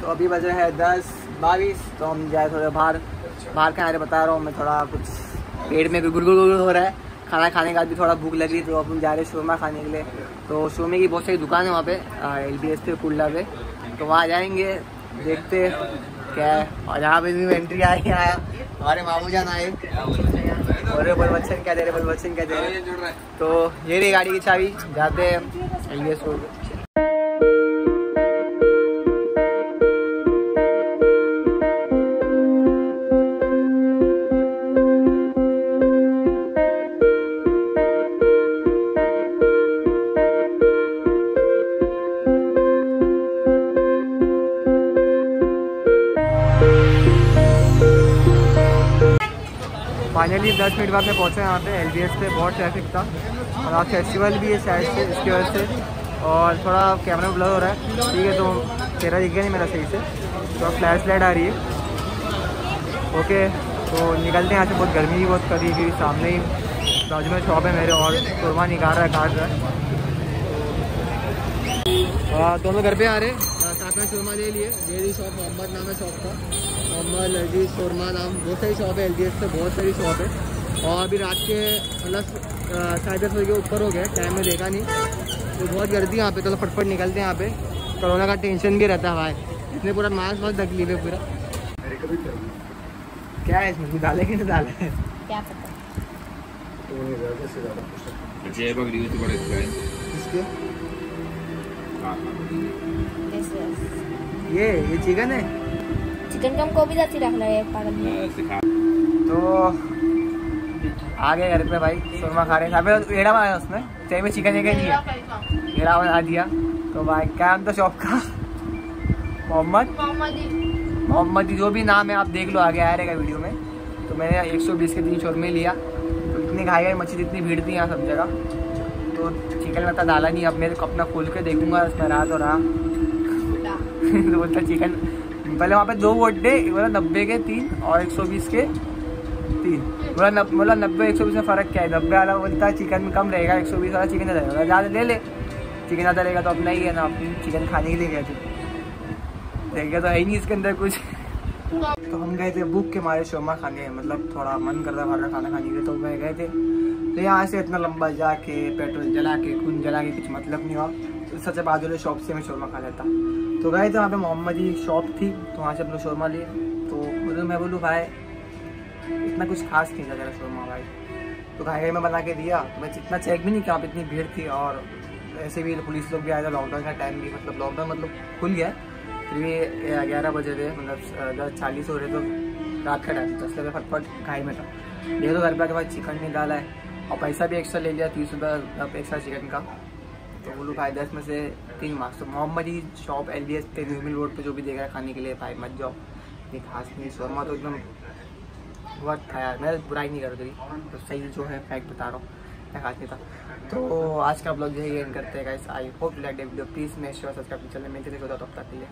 तो अभी बजे है दस, बाईस तो हम जाए थोड़े बाहर। बाहर का बता रहा हूँ, मैं थोड़ा कुछ पेट में भी गुड़ गुड़ हो रहा है। खाना खाने का भी थोड़ा भूख लग रही तो अपन जा रहे हैं शोरमा खाने के लिए। तो शोमे की बहुत सारी दुकान है वहाँ पे एल बी एस पे कुल्ला पे। तो वहाँ जाएँगे, देखते क्या है। और यहाँ पे भी एंट्री आई आया। हमारे मामू जान आए। और बल बच्चन क्या दे रहे बल बच्चन क्या दे रहे तो ये रही गाड़ी की चाबी, जाते हैं L B S road finally दस मिनट बाद में पहुँचे यहाँ पे एल पे, बहुत ट्रैफ़िक था। और आज फेस्टिवल भी है शायद से, इसकी वजह से। और थोड़ा कैमरा ब्लर हो रहा है। ठीक है तो चेहरा दिख गया नहीं मेरा सही से। तो फ्लैश लाइट आ रही है। ओके तो निकलते हैं यहाँ से। बहुत गर्मी भी बहुत कर है सामने ही बाजू में शॉप है मेरे और कुरमा निकाल रहा है, काट रहा है। दोनों घर पे आ रहे साथ में शोरमा ले लिए। डेली शॉप मोहम्मद नाम है शॉप का। मोहम्मद लजीज शोरमा नाम। बहुत सारी शॉप है एलडीएस से बहुत सारी शॉप है। और अभी रात के मतलब साढ़े दस बजे के ऊपर हो गया टाइम में देखा नहीं। तो बहुत गर्दी यहाँ पे तो फटफट निकलते हैं यहाँ पे। कोरोना का टेंशन भी रहता है भाई। इसमें पूरा मास्क बहुत तकलीफ़ है पूरा। क्या है इसमें? डाले कि नहीं डाले क्या पता। इसके ये ये चिकन है? चिकन कम को भी जाती रखना है पागल में तो आ गए घर पे भाई शोरमा खा रहे हैं। पे एड़ा बनाया उसमें चाय में चिकन एक दिया एड़ा बना दिया। तो भाई क्या नाम था शॉप का? मोहम्मद? मोहम्मद। जो भी नाम है आप देख लो आगे आ रहेगा वीडियो में। तो मैंने 120 के तीन शोरमे लिया। तो इतनी खाई गई मच्छी इतनी भीड़ थी यहाँ सब जगह। तो चिकन में डाला नहीं, अब मेरे को अपना खोल के देखूँगा रहा तो रहा. तो बोलता चिकन पहले वहाँ पे दो वोटे बोला नब्बे के तीन और एक सौ बीस के तीन। बोला, नब, बोला, नब्बे एक सौ बीस में फ़र्क क्या है? नब्बे वाला बोलता, चिकन कम रहेगा, एक सौ बीस वाला चिकन ज़्यादा रहेगा। ज़्यादा ले ले। चिकन ज़्यादा रहेगा तो अपना ही है ना, अपनी चिकन खाने के लिए गए थे। देखेगा तो है ही नहीं इसके अंदर कुछ। तो हम गए थे भूख के मारे शोरमा खाने मतलब थोड़ा मन करता था खाना खाने के तो गए गए थे। तो यहाँ से इतना लंबा जाके, पेट्रोल जला के खून जला के कुछ मतलब नहीं हुआ। तो बाजू वाले शॉप से मैं शोरमा खा लेता। तो गए थे वहाँ पे मोहम्मद की शॉप थी तो वहाँ से अपने शोरमा लिए। तो मतलब मैं बोलूँ, भाई, इतना कुछ खास नहीं था जरा शोरमा भाई। तो भाई में बना के दिया। तो मैं इतना चेक भी नहीं किया, इतनी भीड़ थी और ऐसे भी पुलिस लोग भी आए थे लॉकडाउन का टाइम भी मतलब लॉकडाउन मतलब खुल गया। फिर ग्यारह बजे थे मतलब दस, चालीस हो रहे तो रात का टाइम दस लगे फटफट घाई में था ये तो घर पे के बाद चिकन नहीं डाला है। और पैसा भी एक्स्ट्रा ले लिया, तीस रुपये एक्स्ट्रा चिकन का। तो बोलूँ भाई, दस में से तीन मार्क्स तो मोहम्मद ही शॉप एल डी एस पे न्यू मिल रोड पर जो भी देख रहा है खाने के लिए, भाई मत जाओ। ये खास नहीं, शर्मा तो एकदम बहुत था यार मैं बुराई नहीं कर रही। तो सही जो है फैक्ट बता रहा हूँ। मैं खास नहीं था। तो आज का ब्लॉग जो है ये करते हैं I hope like video please make sure subscribe channel में चले तब तक के लिए।